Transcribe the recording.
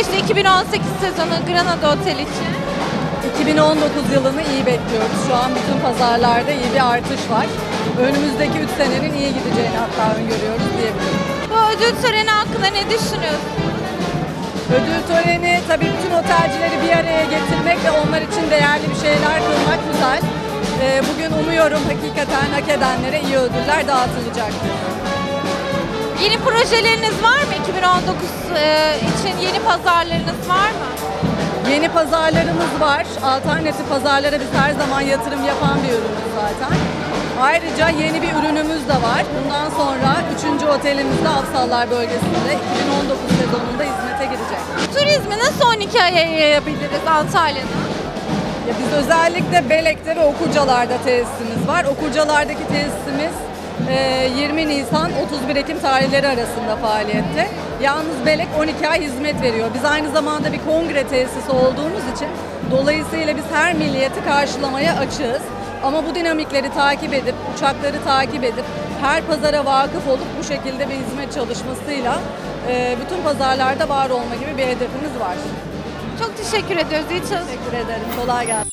geçti 2018 sezonu Granada Otel için? 2019 yılını iyi bekliyoruz. Şu an bütün pazarlarda iyi bir artış var. Önümüzdeki 3 senenin iyi gideceğini hatta öngörüyoruz diyebilirim. Bu ödül töreni hakkında ne düşünüyorsun? Ödül töreni tabii bütün otelcileri bir araya getirmek ve onlar için değerli bir şeyler kılmak güzel. Ee, Bugün umuyorum hakikaten hak edenlere iyi ödüller dağıtılacaktır. Yeni projeleriniz var mı? 2019 e, için yeni pazarlarınız var mı? Yeni pazarlarımız var. Alternatif pazarlara biz her zaman yatırım yapan bir ürünüz zaten. Ayrıca yeni bir ürünümüz de var. Bundan sonra 3. otelimizde Afsallar bölgesinde 2019 sezonunda hizmete girecek. Turizmi nasıl 12 aya yayabiliriz Antalya'da? Ya biz özellikle Belek'te ve Okurcalar'da tesisimiz var. Okurcalar'daki tesisimiz 20 Nisan 31 Ekim tarihleri arasında faaliyette. Yalnız Belek 12 ay hizmet veriyor. Biz aynı zamanda bir kongre tesisi olduğumuz için dolayısıyla biz her milliyeti karşılamaya açığız. Ama bu dinamikleri takip edip, uçakları takip edip, her pazara vakıf olup bu şekilde bir hizmet çalışmasıyla e, bütün pazarlarda var olma gibi bir hedefimiz var. Çok teşekkür ediyoruz. İyi çalışmalar. Teşekkür ederim. Kolay gelsin.